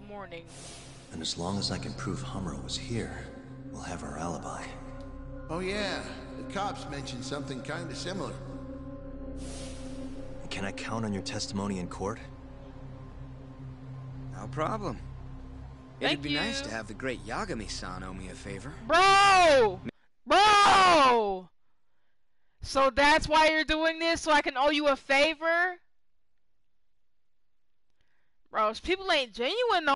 morning. And as long as I can prove Hummer was here, we'll have our alibi. Oh yeah, the cops mentioned something kinda similar. Can I count on your testimony in court? No problem. Thank It'd be nice to have the great Yagami-san owe me a favor. Bro! Bro! So that's why you're doing this? So I can owe you a favor? Bro, people ain't genuine no